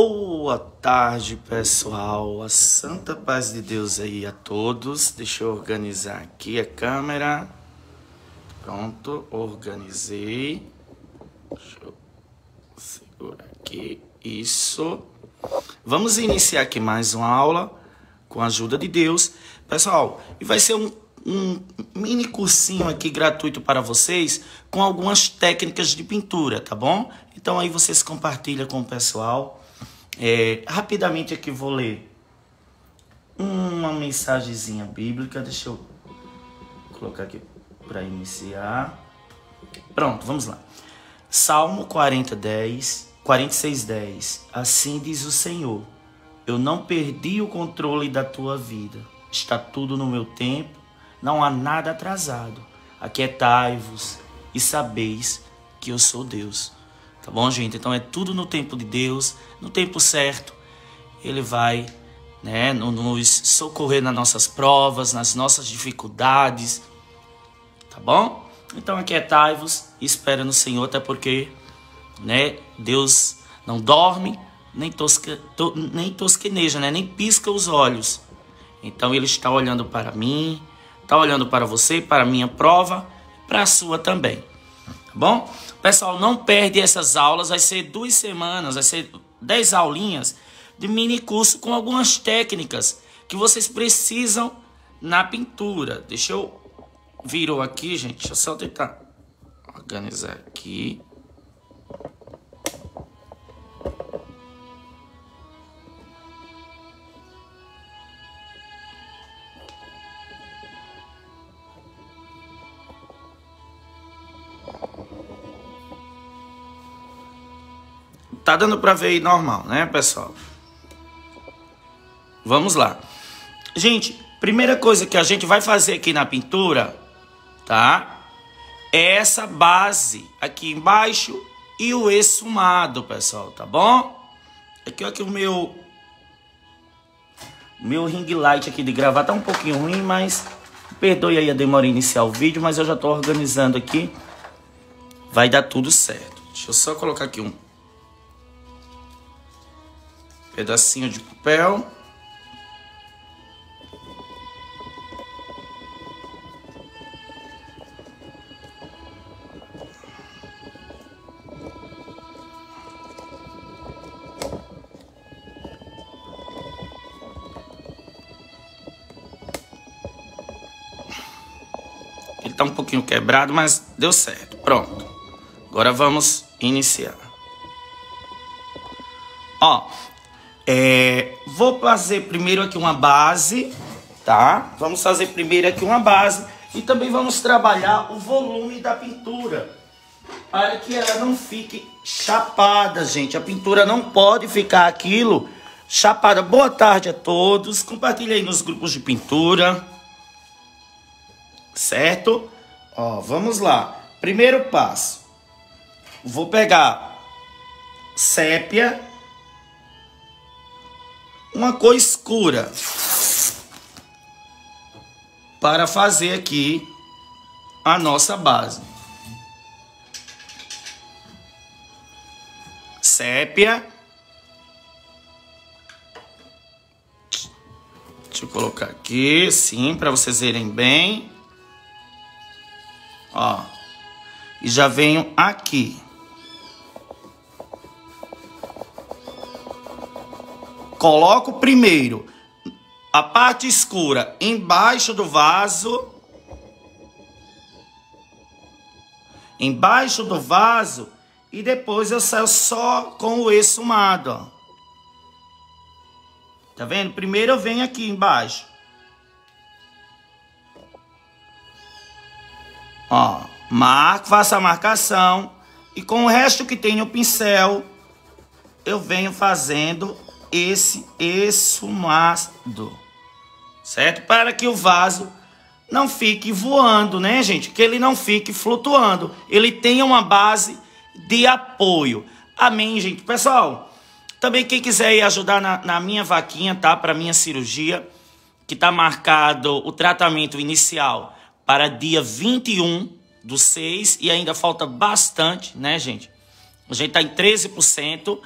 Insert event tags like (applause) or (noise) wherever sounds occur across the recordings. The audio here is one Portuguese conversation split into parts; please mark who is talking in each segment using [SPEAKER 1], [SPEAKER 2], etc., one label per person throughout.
[SPEAKER 1] Boa tarde, pessoal. A santa paz de Deus aí a todos. Deixa eu organizar aqui a câmera. Pronto, organizei. Deixa eu segurar aqui. Isso. Vamos iniciar aqui mais uma aula com a ajuda de Deus. Pessoal, e vai ser um, um mini cursinho aqui gratuito para vocês com algumas técnicas de pintura, tá bom? Então aí vocês compartilham com o pessoal. É, rapidamente aqui vou ler uma mensagenzinha bíblica. Deixa eu colocar aqui para iniciar. Pronto, vamos lá. Salmo 40, 10, 46, 10. Assim diz o Senhor: Eu não perdi o controle da tua vida. Está tudo no meu tempo, não há nada atrasado. Aquietai-vos e sabeis que eu sou Deus. Tá bom, gente? Então é tudo no tempo de Deus, no tempo certo. Ele vai né, nos socorrer nas nossas provas, nas nossas dificuldades. Tá bom? Então aquietai-vos e espera no Senhor, até porque né, Deus não dorme, nem, tosca, to, nem tosqueneja, né, nem pisca os olhos. Então ele está olhando para mim, está olhando para você, para a minha prova, para a sua também. Tá bom? Pessoal, não perde essas aulas, vai ser duas semanas, vai ser dez aulinhas de mini curso com algumas técnicas que vocês precisam na pintura. Deixa eu virou aqui, gente. Deixa eu só tentar organizar aqui. Tá dando para ver aí normal, né, pessoal? Vamos lá. Gente, primeira coisa que a gente vai fazer aqui na pintura, tá? É essa base aqui embaixo e o esfumado, pessoal, tá bom? Aqui, aqui o meu meu ring light aqui de gravar tá um pouquinho ruim, mas perdoe aí a demora inicial o vídeo, mas eu já tô organizando aqui. Vai dar tudo certo. Deixa eu só colocar aqui um pedacinho de papel. Ele tá um pouquinho quebrado, mas deu certo. Pronto. Agora vamos iniciar. Ó, é, vou fazer primeiro aqui uma base, tá? Vamos fazer primeiro aqui uma base e também vamos trabalhar o volume da pintura para que ela não fique chapada, gente. A pintura não pode ficar aquilo chapada. Boa tarde a todos. Compartilhe aí nos grupos de pintura. Certo? Ó, vamos lá. Primeiro passo. Vou pegar sépia uma cor escura para fazer aqui a nossa base. Sépia. Deixa eu colocar aqui, sim, para vocês verem bem. Ó. E já venho aqui. Coloco primeiro a parte escura embaixo do vaso. Embaixo do vaso. E depois eu saio só com o esfumado, ó. Tá vendo? Primeiro eu venho aqui embaixo. Ó, marco, faço a marcação. E com o resto que tem no pincel, eu venho fazendo esse esfumado, certo? Para que o vaso não fique voando, né, gente? Que ele não fique flutuando. Ele tenha uma base de apoio. Amém, gente? Pessoal, também quem quiser ir ajudar na, na minha vaquinha, tá? Para minha cirurgia, que tá marcado o tratamento inicial para dia 21 do 6 e ainda falta bastante, né, gente? A gente tá em 13%.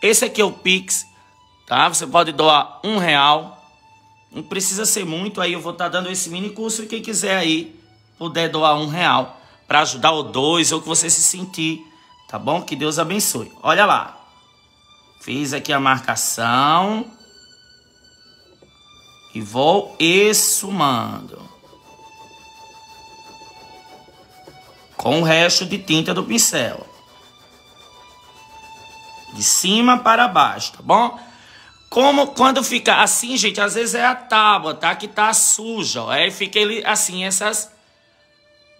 [SPEAKER 1] Esse aqui é o Pix, tá? Você pode doar um real. Não precisa ser muito, aí eu vou estar tá dando esse mini curso e quem quiser aí puder doar um real para ajudar o dois ou que você se sentir, tá bom? Que Deus abençoe. Olha lá. Fiz aqui a marcação. E vou esfumando. Com o resto de tinta do pincel. De cima para baixo, tá bom? Como quando fica assim, gente, às vezes é a tábua, tá? Que tá suja, ó. Aí fica ele assim, essas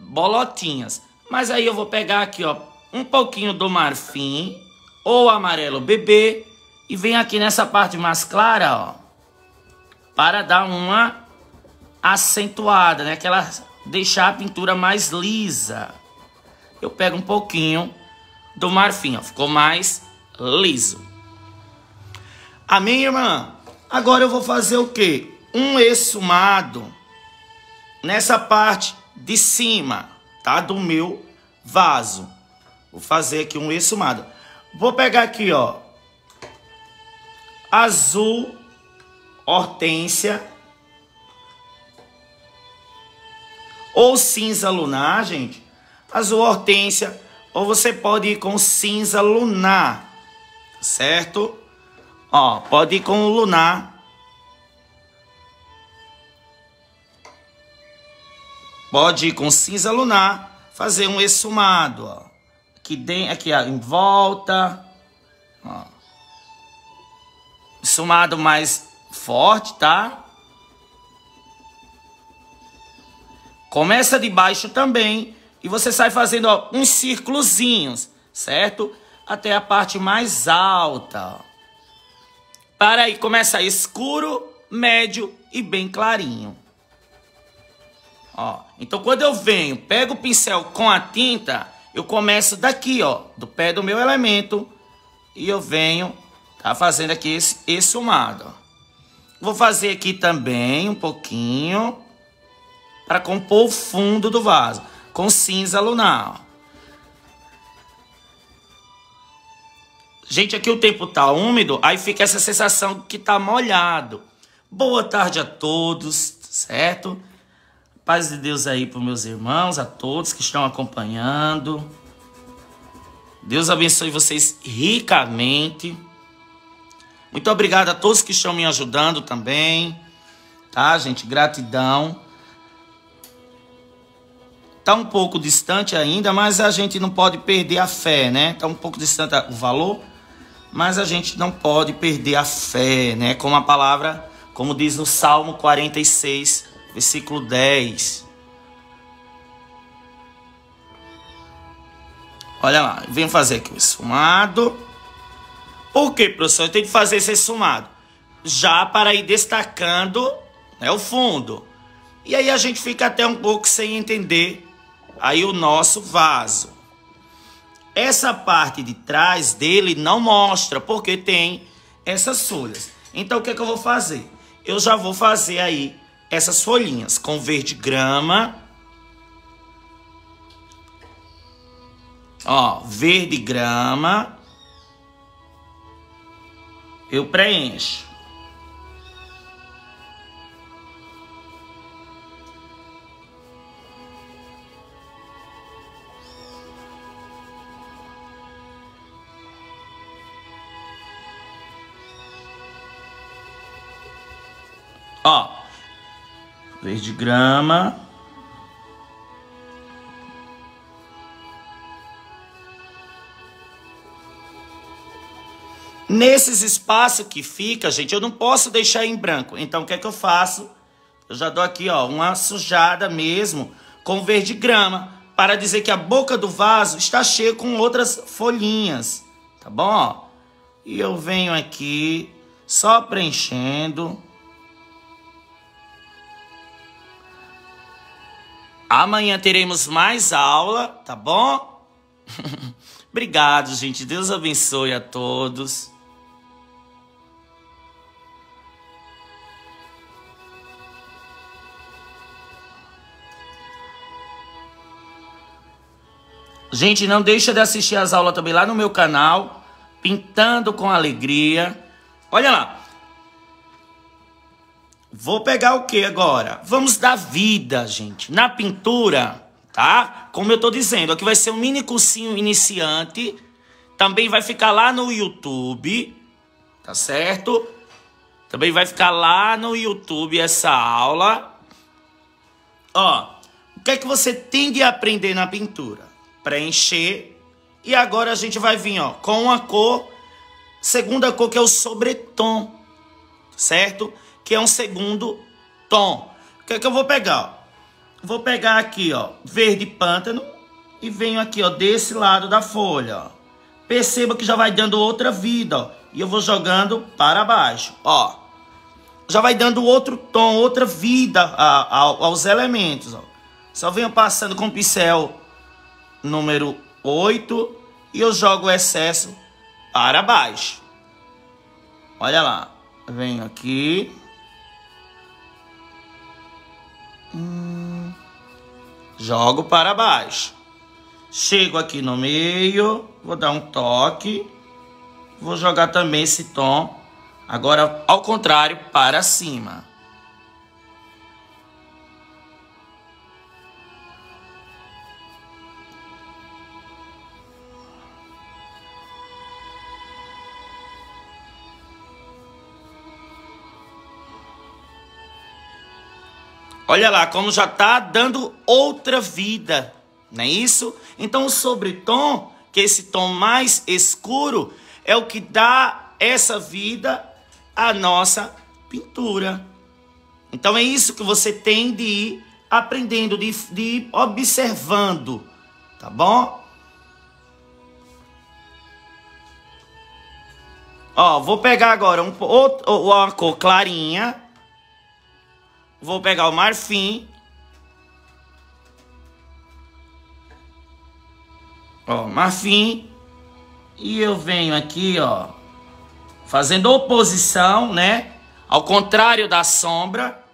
[SPEAKER 1] bolotinhas. Mas aí eu vou pegar aqui, ó, um pouquinho do marfim ou amarelo bebê e vem aqui nessa parte mais clara, ó, para dar uma acentuada, né? Aquela deixar a pintura mais lisa. Eu pego um pouquinho do marfim, ó, ficou mais liso. Amém, irmã? Agora eu vou fazer o quê? Um esfumado nessa parte de cima, tá? Do meu vaso. Vou fazer aqui um esfumado. Vou pegar aqui, ó. Azul, hortência. Ou cinza lunar, gente. Azul hortência. Ou você pode ir com cinza lunar. Certo? Ó, pode ir com o lunar. Pode ir com cinza lunar, fazer um esfumado, ó. Aqui, dentro, aqui ó, em volta, ó. Esfumado mais forte, tá? Começa de baixo também e você sai fazendo ó, uns círculozinhos, certo? Até a parte mais alta, ó. Para aí, começa escuro, médio e bem clarinho. Ó, então quando eu venho, pego o pincel com a tinta, eu começo daqui, ó, do pé do meu elemento e eu venho, tá fazendo aqui esse esfumado. Vou fazer aqui também um pouquinho para compor o fundo do vaso com cinza lunar. Gente, aqui o tempo tá úmido, aí fica essa sensação que tá molhado. Boa tarde a todos, certo? Paz de Deus aí para meus irmãos, a todos que estão acompanhando. Deus abençoe vocês ricamente. Muito obrigado a todos que estão me ajudando também. Tá, gente? Gratidão. Tá um pouco distante ainda, mas a gente não pode perder a fé, né? Tá um pouco distante o valor, mas a gente não pode perder a fé, né? Como a palavra, como diz no Salmo 46, versículo 10. Olha lá, vem fazer aqui o esfumado. Por que, professor? Eu tenho que fazer esse esfumado. Já para ir destacando né, o fundo. E aí a gente fica até um pouco sem entender aí o nosso vaso. Essa parte de trás dele não mostra, porque tem essas folhas. Então o que, é que eu vou fazer? Eu já vou fazer aí essas folhinhas com verde grama. Ó, verde grama. Eu preencho. Ó, Verde grama. Nesses espaços que fica, gente, eu não posso deixar em branco. Então, o que é que eu faço? Eu já dou aqui, ó, uma sujada mesmo com verde grama para dizer que a boca do vaso está cheia com outras folhinhas, tá bom? E eu venho aqui só preenchendo. Amanhã teremos mais aula, tá bom? (laughs) Obrigado, gente. Deus abençoe a todos. Gente, não deixa de assistir as aulas também lá no meu canal, pintando com alegria. Olha lá. Vou pegar o que agora? Vamos dar vida, gente. Na pintura, tá? Como eu tô dizendo, aqui vai ser um mini cursinho iniciante. Também vai ficar lá no YouTube, tá certo? Também vai ficar lá no YouTube essa aula. Ó, o que é que você tem de aprender na pintura? Preencher. E agora a gente vai vir, ó, com uma cor, segunda cor que é o sobretom, certo? Que é um segundo tom. O que é que eu vou pegar? Vou pegar aqui, ó, verde pântano e venho aqui, ó, desse lado da folha, ó. Perceba que já vai dando outra vida, ó. E eu vou jogando para baixo, ó. Já vai dando outro tom, outra vida a, a, aos elementos, ó. Só venho passando com o pincel número 8 e eu jogo o excesso para baixo. Olha lá. Venho aqui. Hum, jogo para baixo. Chego aqui no meio, vou dar um toque. Vou jogar também esse tom. Agora, ao contrário, para cima. Olha lá, como já está dando outra vida, não é isso? Então o sobretom, que é esse tom mais escuro, é o que dá essa vida à nossa pintura. Então é isso que você tem de ir aprendendo, de, de ir observando, tá bom? Ó, vou pegar agora um, outro, uma cor clarinha Vou pegar o marfim. Ó, marfim. E eu venho aqui, ó, fazendo oposição, né? Ao contrário da sombra.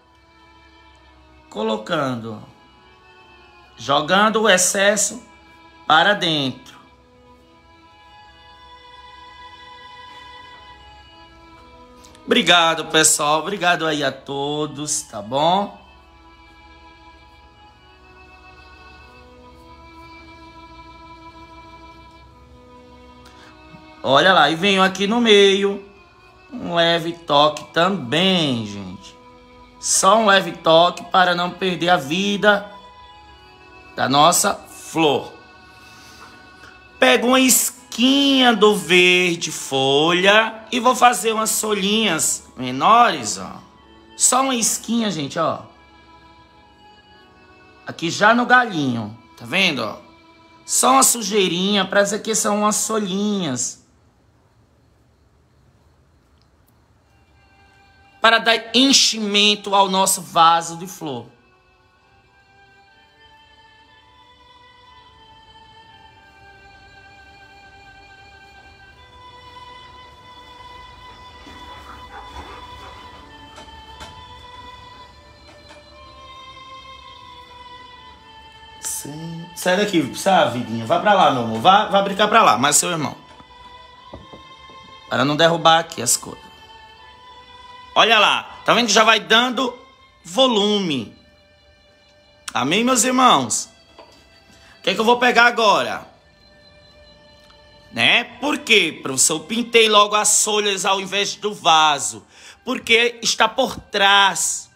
[SPEAKER 1] Colocando. Jogando o excesso para dentro. Obrigado, pessoal. Obrigado aí a todos, tá bom? Olha lá, e venho aqui no meio. Um leve toque também, gente. Só um leve toque para não perder a vida da nossa flor. Pego esquina casquinha do verde folha e vou fazer umas folhinhas menores, ó. Só uma esquinha, gente, ó. Aqui já no galinho, tá vendo, ó? Só uma sujeirinha para dizer que são umas folhinhas. Para dar enchimento ao nosso vaso de flor. Sai daqui, sabe, vidinha. Vai pra lá, meu amor. Vai, vai brincar pra lá, mas seu irmão. Para não derrubar aqui as coisas. Olha lá. Tá vendo que já vai dando volume. Amém, meus irmãos? O que é que eu vou pegar agora? Né? Por quê, professor? Eu pintei logo as folhas ao invés do vaso. Porque está por trás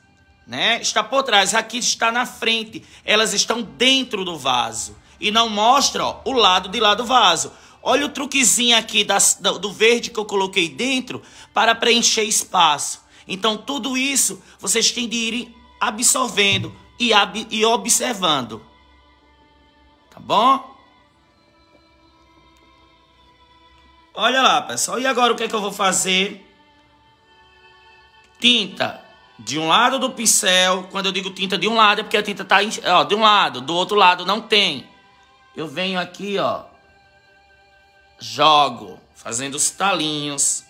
[SPEAKER 1] né? Está por trás, aqui está na frente. Elas estão dentro do vaso e não mostra ó, o lado de lá do vaso. Olha o truquezinho aqui das, do verde que eu coloquei dentro para preencher espaço. Então tudo isso vocês têm de ir absorvendo e, ab, e observando. Tá bom? Olha lá, pessoal. E agora o que é que eu vou fazer? Tinta de um lado do pincel, quando eu digo tinta de um lado, é porque a tinta tá ó, de um lado, do outro lado não tem. Eu venho aqui, ó, jogo, fazendo os talinhos.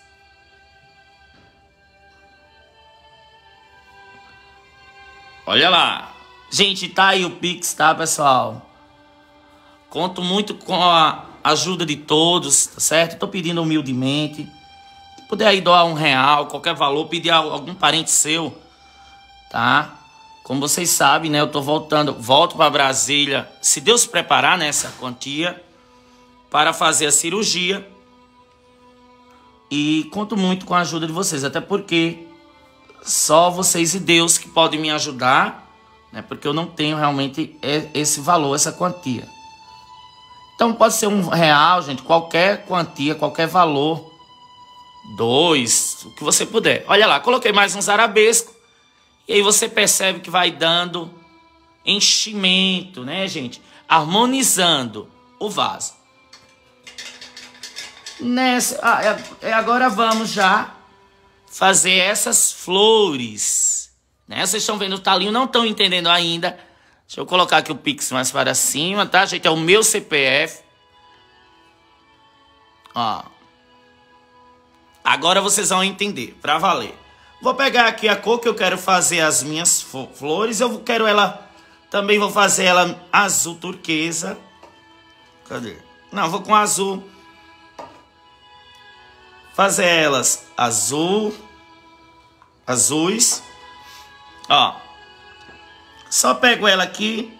[SPEAKER 1] Olha lá. Gente, tá aí o Pix, tá, pessoal? Conto muito com a ajuda de todos, tá certo? Estou pedindo humildemente. Puder aí doar um real, qualquer valor, pedir a algum parente seu, tá? Como vocês sabem, né? Eu tô voltando, volto para Brasília, se Deus preparar nessa quantia, para fazer a cirurgia. E conto muito com a ajuda de vocês, até porque só vocês e Deus que podem me ajudar, né? Porque eu não tenho realmente esse valor, essa quantia. Então pode ser um real, gente, qualquer quantia, qualquer valor. Dois, o que você puder. Olha lá, coloquei mais uns arabesco. E aí você percebe que vai dando enchimento, né, gente? Harmonizando o vaso. Nessa, ah, é, é, agora vamos já fazer essas flores. Né? Vocês estão vendo o talinho, não estão entendendo ainda. Deixa eu colocar aqui o Pix mais para cima, tá, gente? É o meu CPF. Ó. Agora vocês vão entender, para valer. Vou pegar aqui a cor que eu quero fazer as minhas flores. Eu quero ela... Também vou fazer ela azul turquesa. Cadê? Não, vou com azul. Fazer elas azul. Azuis. Ó. Só pego ela aqui.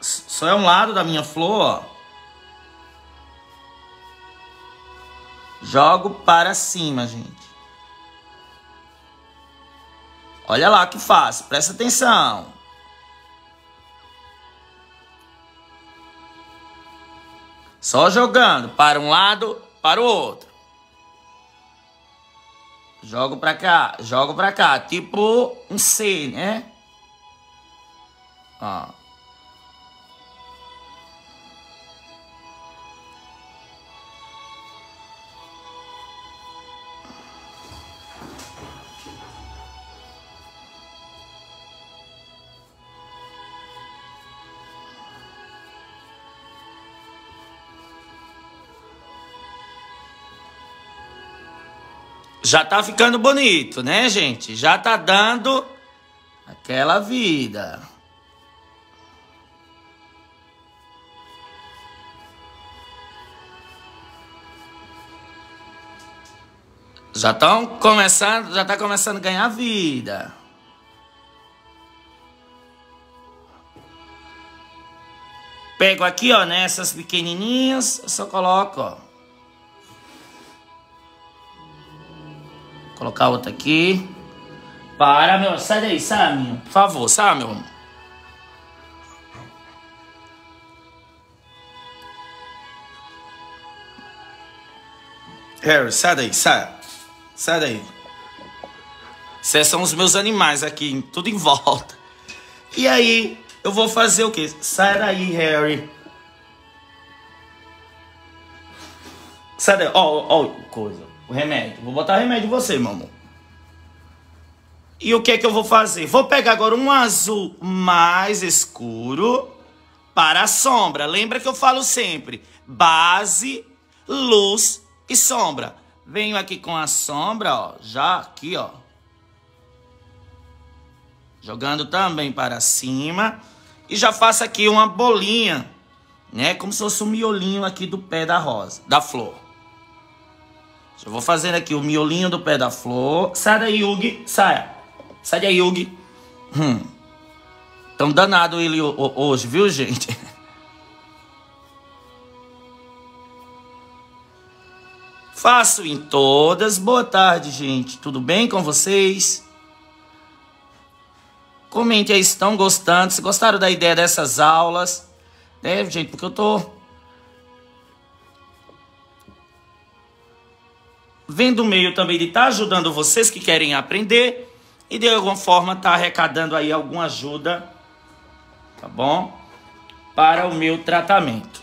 [SPEAKER 1] Só é um lado da minha flor, ó. Jogo para cima, gente. Olha lá que fácil, presta atenção. Só jogando para um lado, para o outro. Jogo para cá, jogo para cá, tipo um C, né? Ó. Já tá ficando bonito, né, gente? Já tá dando aquela vida. Já estão começando, já tá começando a ganhar vida. Pego aqui, ó, nessas pequenininhas, só coloco, ó. Colocar outra aqui. Para, meu. Sai daí, sai, meu. Por favor, sai, meu. Harry, sai daí, sai. Sai daí. Esses são os meus animais aqui, tudo em volta. E aí, eu vou fazer o quê? Sai daí, Harry. Sai daí. Ó, oh, ó, oh, coisa o remédio. Vou botar remédio em você, meu amor. E o que é que eu vou fazer? Vou pegar agora um azul mais escuro para a sombra. Lembra que eu falo sempre: base, luz e sombra. Venho aqui com a sombra, ó, já aqui, ó. Jogando também para cima. E já faço aqui uma bolinha, né? Como se fosse um miolinho aqui do pé da rosa, da flor. Vou fazendo aqui o miolinho do pé da flor. Sai daí, Yugi. Sai. Sai daí, Yugi. Hum. Tão danado ele hoje, viu, gente? (laughs) Faço em todas. Boa tarde, gente. Tudo bem com vocês? Comente aí se estão gostando, se gostaram da ideia dessas aulas. Né, gente? Porque eu tô vendo o meio também de estar tá ajudando vocês que querem aprender e de alguma forma tá arrecadando aí alguma ajuda, tá bom? Para o meu tratamento.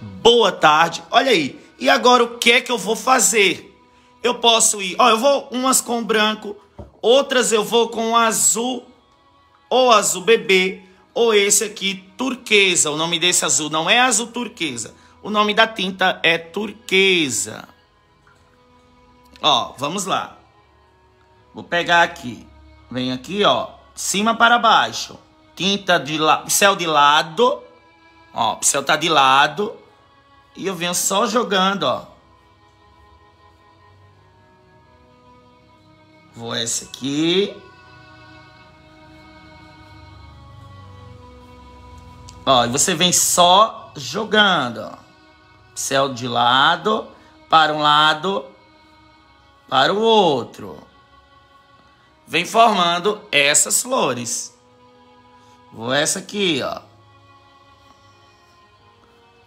[SPEAKER 1] Boa tarde. Olha aí. E agora o que é que eu vou fazer? Eu posso ir, ó, eu vou umas com branco, outras eu vou com azul ou azul bebê, ou esse aqui turquesa. O nome desse azul não é azul turquesa o nome da tinta é turquesa. Ó, vamos lá. Vou pegar aqui. Vem aqui, ó. Cima para baixo. tinta de la... pincel de lado. Ó, o pincel tá de lado. E eu venho só jogando, ó. Vou esse aqui. Ó, e você vem só jogando, ó. Pincel de lado, para um lado, para o outro. Vem formando essas flores. Vou essa aqui, ó.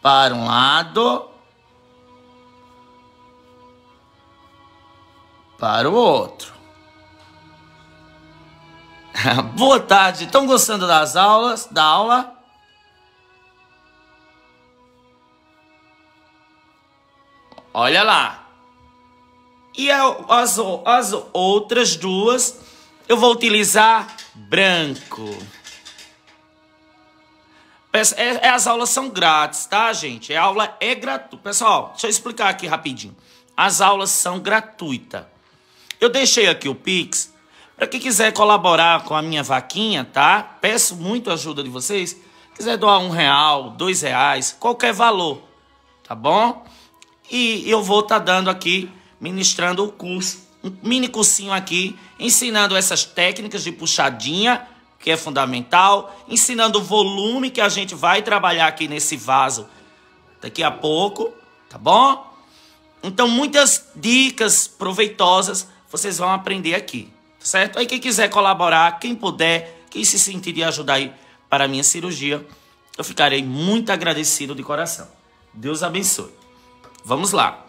[SPEAKER 1] Para um lado. Para o outro. (laughs) Boa tarde. Estão gostando das aulas? Da aula? Olha lá. E as, as outras duas eu vou utilizar branco. É, é, as aulas são grátis, tá, gente? A aula é gratuita. Pessoal, deixa eu explicar aqui rapidinho. As aulas são gratuitas. Eu deixei aqui o Pix. Para quem quiser colaborar com a minha vaquinha, tá? Peço muito a ajuda de vocês. Quiser doar um real, dois reais, qualquer valor, tá bom? E eu vou estar tá dando aqui, ministrando o curso, um mini cursinho aqui, ensinando essas técnicas de puxadinha que é fundamental, ensinando o volume que a gente vai trabalhar aqui nesse vaso daqui a pouco, tá bom? Então, muitas dicas proveitosas vocês vão aprender aqui, tá certo? Aí, quem quiser colaborar, quem puder, quem se sentir de ajudar aí para a minha cirurgia, eu ficarei muito agradecido de coração. Deus abençoe. Vamos lá.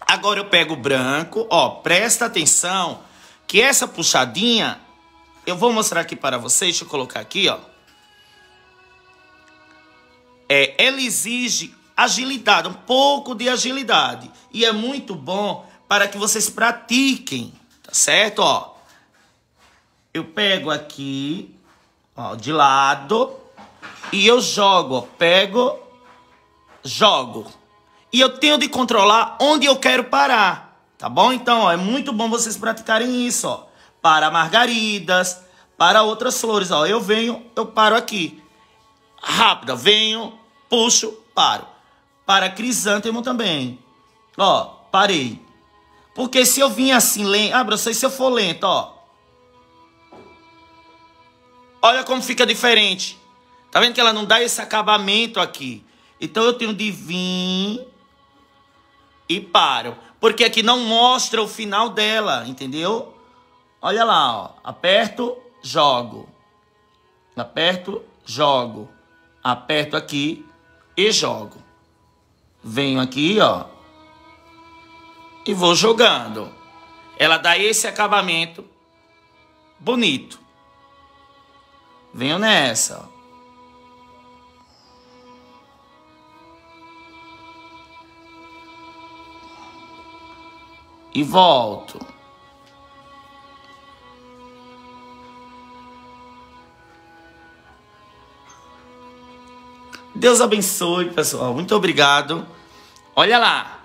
[SPEAKER 1] Agora eu pego o branco, ó, presta atenção que essa puxadinha eu vou mostrar aqui para vocês, deixa eu colocar aqui, ó. É, ela exige agilidade, um pouco de agilidade. E é muito bom para que vocês pratiquem, tá certo? Ó, eu pego aqui, ó, de lado, e eu jogo, ó, pego, jogo. E eu tenho de controlar onde eu quero parar, tá bom? Então, ó, é muito bom vocês praticarem isso, ó para margaridas, para outras flores. Ó, eu venho, eu paro aqui. Rápida, venho, puxo, paro. Para crisântemo também. Ó, parei. Porque se eu vim assim lento, ah, sei se eu for lento, ó. Olha como fica diferente. Tá vendo que ela não dá esse acabamento aqui? Então eu tenho de vir e paro. Porque aqui não mostra o final dela, entendeu? Olha lá, ó. Aperto, jogo. Aperto, jogo. Aperto aqui e jogo. Venho aqui, ó. E vou jogando. Ela dá esse acabamento bonito. Venho nessa, ó. E volto. Deus abençoe, pessoal. Muito obrigado. Olha lá.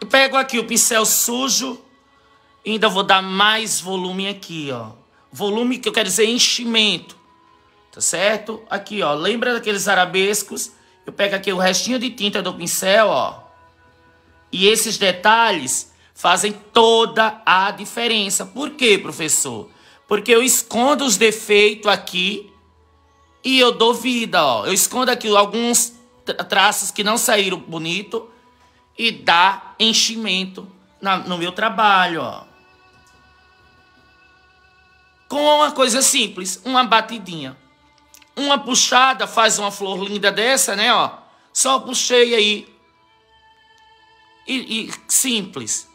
[SPEAKER 1] Eu pego aqui o pincel sujo e ainda vou dar mais volume aqui, ó. Volume que eu quero dizer enchimento. Tá certo? Aqui, ó. Lembra daqueles arabescos? Eu pego aqui o restinho de tinta do pincel, ó. E esses detalhes fazem toda a diferença. Por quê, professor? Porque eu escondo os defeitos aqui e eu dou vida, ó. Eu escondo aqui alguns traços que não saíram bonito e dá enchimento na, no meu trabalho, ó. Com uma coisa simples, uma batidinha. Uma puxada faz uma flor linda dessa, né, ó. Só puxei aí. E, e simples.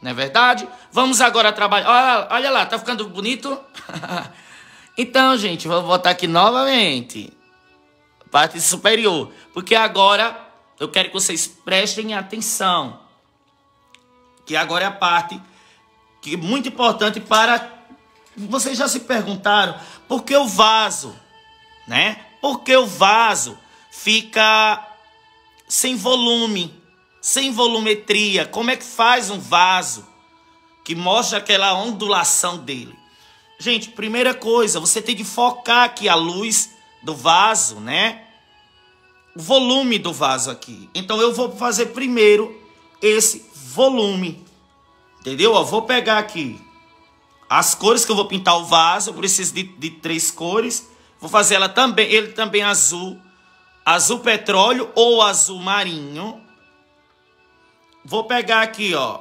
[SPEAKER 1] Não é verdade? Vamos agora trabalhar. Olha, olha lá, tá ficando bonito? (laughs) Então, gente, vou voltar aqui novamente. Parte superior. Porque agora eu quero que vocês prestem atenção. Que agora é a parte que é muito importante para. Vocês já se perguntaram por que o vaso, né? Por que o vaso fica sem volume, sem volumetria? Como é que faz um vaso que mostra aquela ondulação dele? Gente, primeira coisa, você tem que focar aqui a luz do vaso, né? O volume do vaso aqui. Então eu vou fazer primeiro esse volume. Entendeu? Eu vou pegar aqui as cores que eu vou pintar o vaso. Eu preciso de, de três cores. Vou fazer ela também, ele também azul. Azul petróleo ou azul marinho. Vou pegar aqui, ó,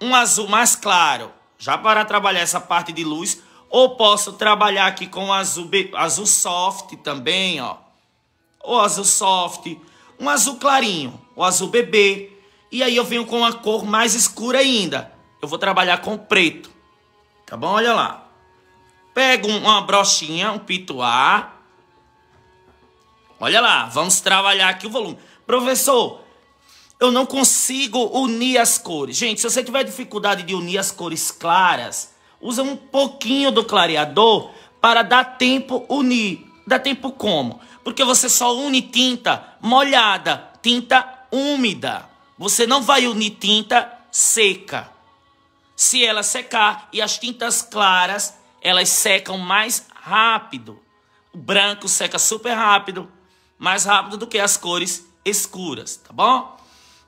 [SPEAKER 1] um azul mais claro, já para trabalhar essa parte de luz. Ou posso trabalhar aqui com azul, azul soft também, ó. Ou azul soft, um azul clarinho, o azul bebê. E aí eu venho com uma cor mais escura ainda. Eu vou trabalhar com preto. Tá bom? Olha lá. Pego uma brochinha, um pituá. Olha lá, vamos trabalhar aqui o volume. Professor, eu não consigo unir as cores. Gente, se você tiver dificuldade de unir as cores claras, usa um pouquinho do clareador para dar tempo unir. Dá tempo como? Porque você só une tinta molhada, tinta úmida. Você não vai unir tinta seca. Se ela secar e as tintas claras, elas secam mais rápido. O branco seca super rápido, mais rápido do que as cores escuras, tá bom?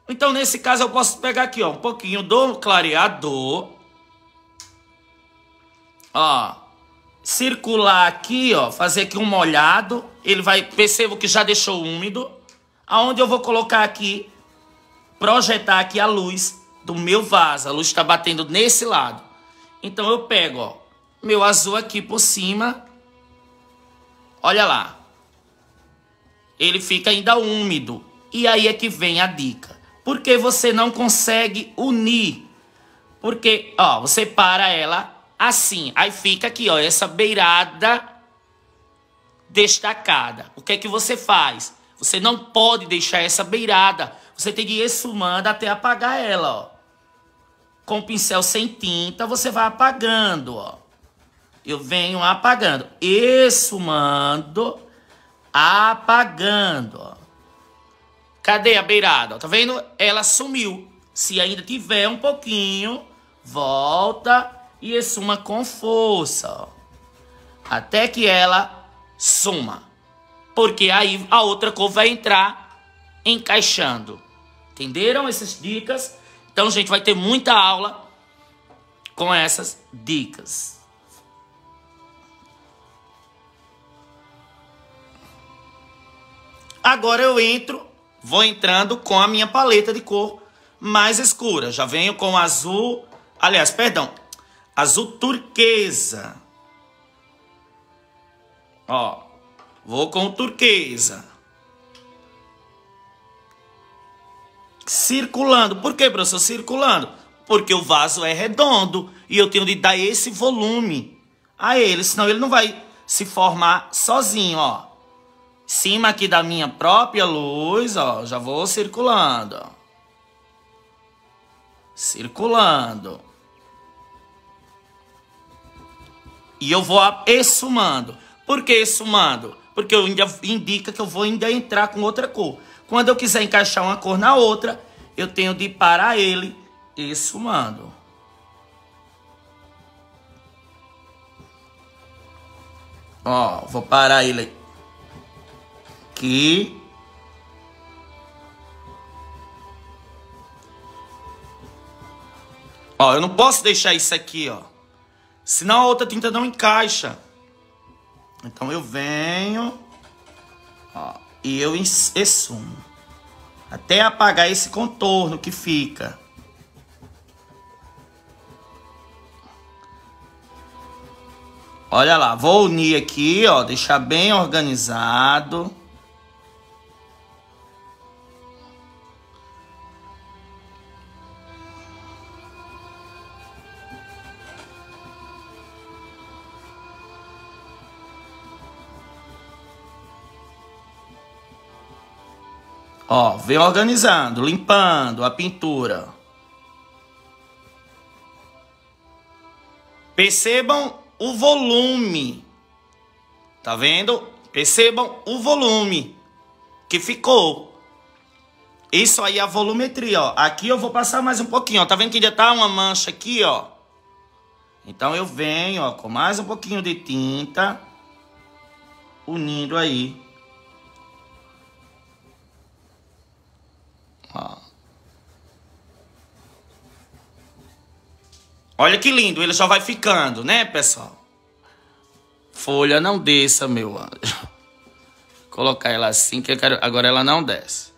[SPEAKER 1] Então, nesse caso, eu posso pegar aqui, ó, um pouquinho do clareador. Ó, circular aqui, ó, fazer aqui um molhado. Ele vai, percebo que já deixou úmido. Aonde eu vou colocar aqui, projetar aqui a luz do meu vaso. A luz está batendo nesse lado. Então, eu pego, ó, meu azul aqui por cima. Olha lá. Ele fica ainda úmido. E aí é que vem a dica. Porque você não consegue unir. Porque, ó, você para ela assim. Aí fica aqui, ó, essa beirada destacada. O que é que você faz? Você não pode deixar essa beirada. Você tem que ir esfumando até apagar ela, ó. Com o pincel sem tinta, você vai apagando, ó. Eu venho apagando, esfumando, apagando, ó. Cadê a beirada? Tá vendo? Ela sumiu. Se ainda tiver um pouquinho, volta e esuma com força. Ó. Até que ela suma. Porque aí a outra cor vai entrar encaixando. Entenderam essas dicas? Então, gente, vai ter muita aula com essas dicas. Agora eu entro vou entrando com a minha paleta de cor mais escura. Já venho com azul, aliás, perdão, azul turquesa. Ó, vou com turquesa. Circulando. Por que, professor? Circulando. Porque o vaso é redondo e eu tenho de dar esse volume a ele, senão ele não vai se formar sozinho, ó cima aqui da minha própria luz, ó, já vou circulando. Ó. Circulando. E eu vou esfumando. Por que esfumando? Porque eu ainda indica que eu vou ainda entrar com outra cor. Quando eu quiser encaixar uma cor na outra, eu tenho de parar ele esfumando. Ó, vou parar ele aqui. Ó, eu não posso deixar isso aqui, ó. Senão a outra tinta não encaixa. Então eu venho, ó, e eu essumo. Até apagar esse contorno que fica. Olha lá, vou unir aqui, ó, deixar bem organizado. Ó, vem organizando, limpando a pintura. Percebam o volume. Tá vendo? Percebam o volume que ficou. Isso aí é a volumetria, ó. Aqui eu vou passar mais um pouquinho, ó. Tá vendo que já tá uma mancha aqui, ó? Então eu venho, ó, com mais um pouquinho de tinta, unindo aí. Olha que lindo, ele já vai ficando, né, pessoal? Folha não desça, meu anjo. Colocar ela assim, que eu quero... agora ela não desce.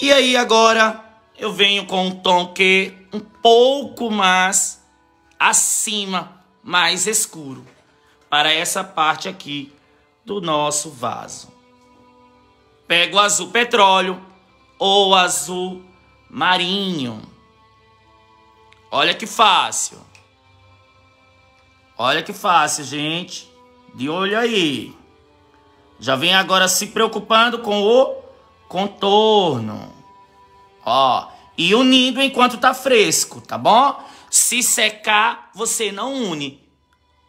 [SPEAKER 1] E aí agora eu venho com um tom que um pouco mais acima, mais escuro, para essa parte aqui do nosso vaso. Pego o azul petróleo ou azul marinho. Olha que fácil. Olha que fácil, gente. De olho aí. Já vem agora se preocupando com o contorno. Ó, e unindo enquanto tá fresco, tá bom? Se secar, você não une.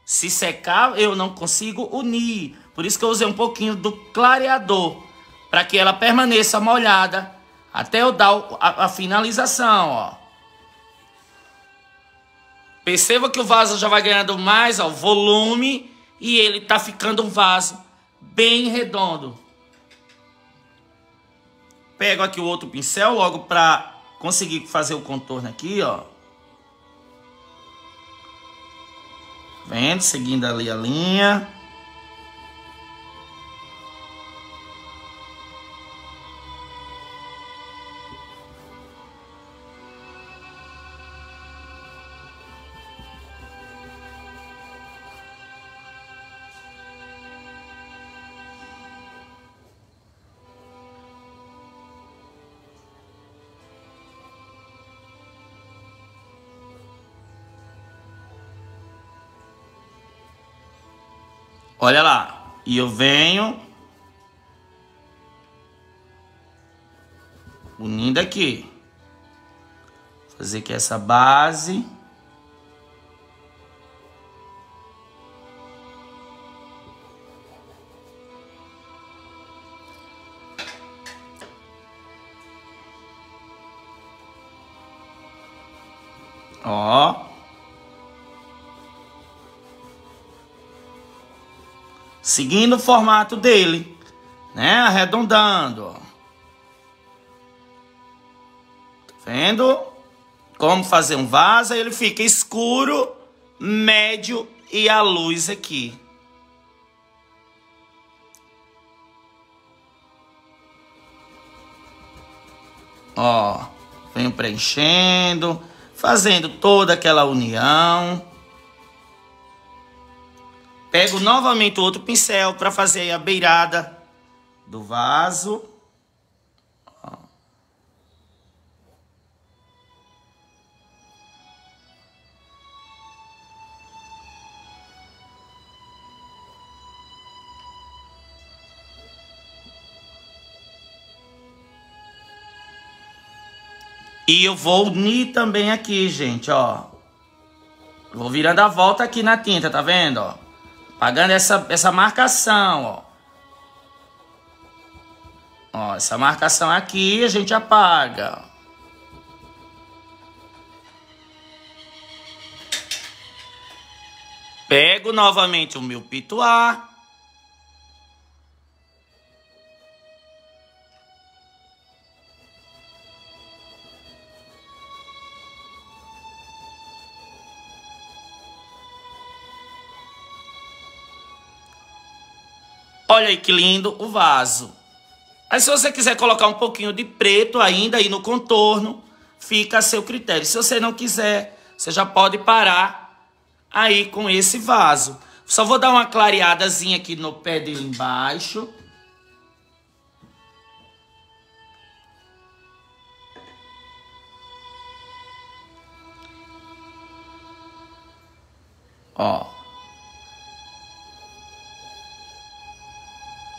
[SPEAKER 1] Se secar, eu não consigo unir. Por isso que eu usei um pouquinho do clareador, para que ela permaneça molhada até eu dar a, a finalização, ó. Perceba que o vaso já vai ganhando mais ó, volume e ele tá ficando um vaso bem redondo. Pego aqui o outro pincel logo para conseguir fazer o contorno aqui, ó. Vendo? Seguindo ali a linha. Olha lá. E eu venho unindo aqui. Fazer aqui essa base. Ó. seguindo o formato dele, né? Arredondando. Tá vendo? Como fazer um vaso, ele fica escuro, médio e a luz aqui. Ó, venho preenchendo, fazendo toda aquela união. Pego novamente outro pincel para fazer a beirada do vaso. E eu vou unir também aqui, gente, ó. Vou virando a volta aqui na tinta, tá vendo, ó? Pagando essa, essa marcação, ó. Ó, essa marcação aqui a gente apaga. Pego novamente o meu pituar. Olha aí que lindo o vaso. Aí se você quiser colocar um pouquinho de preto ainda aí no contorno, fica a seu critério. Se você não quiser, você já pode parar aí com esse vaso. Só vou dar uma clareadazinha aqui no pé dele embaixo. Ó.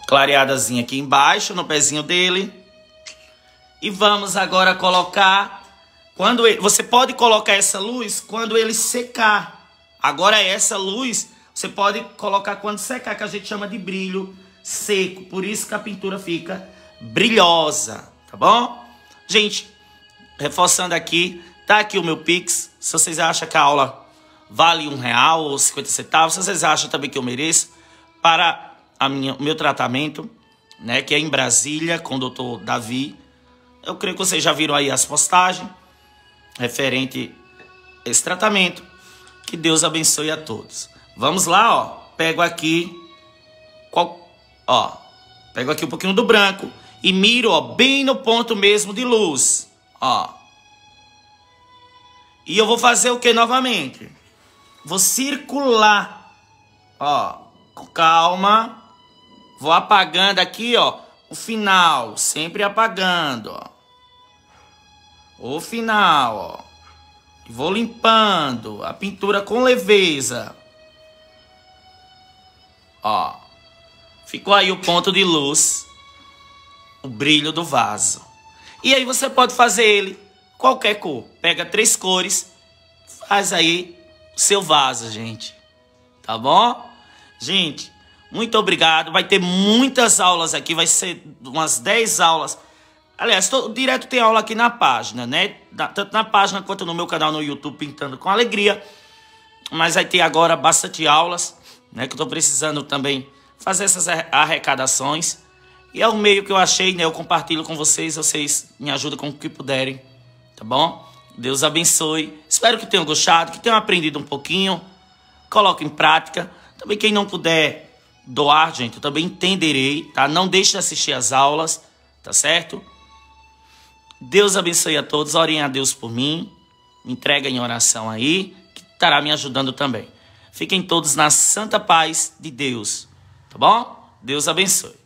[SPEAKER 1] clareadazinha aqui embaixo, no pezinho dele. E vamos agora colocar... Quando ele, você pode colocar essa luz quando ele secar. Agora essa luz você pode colocar quando secar, que a gente chama de brilho seco. Por isso que a pintura fica brilhosa, tá bom? Gente, reforçando aqui, tá aqui o meu Pix. Se vocês acham que a aula vale um real ou 50 centavos, se vocês acham também que eu mereço, para a minha, o meu tratamento, né, que é em Brasília, com o doutor Davi. Eu creio que vocês já viram aí as postagens referente a esse tratamento. Que Deus abençoe a todos. Vamos lá, ó. Pego aqui, qual, ó, pego aqui um pouquinho do branco e miro, ó, bem no ponto mesmo de luz, ó. E eu vou fazer o que novamente? Vou circular, ó, com calma. Vou apagando aqui, ó, o final, sempre apagando, ó. O final, ó. Vou limpando a pintura com leveza. Ó. Ficou aí o ponto de luz, o brilho do vaso. E aí você pode fazer ele qualquer cor. Pega três cores, faz aí o seu vaso, gente. Tá bom? Gente, muito obrigado. Vai ter muitas aulas aqui, vai ser umas 10 aulas. Aliás, tô, direto tem aula aqui na página, né? tanto na página quanto no meu canal no YouTube, Pintando com Alegria. Mas vai ter agora bastante aulas, né? Que eu tô precisando também fazer essas arrecadações. E é o meio que eu achei, né? Eu compartilho com vocês, vocês me ajudam com o que puderem, tá bom? Deus abençoe. Espero que tenham gostado, que tenham aprendido um pouquinho. Coloque em prática. Também quem não puder doar, gente, eu também entenderei, tá? Não deixe de assistir as aulas, tá certo? Deus abençoe a todos. Orem a Deus por mim. Me entrega em oração aí, que estará me ajudando também. Fiquem todos na santa paz de Deus, tá bom? Deus abençoe.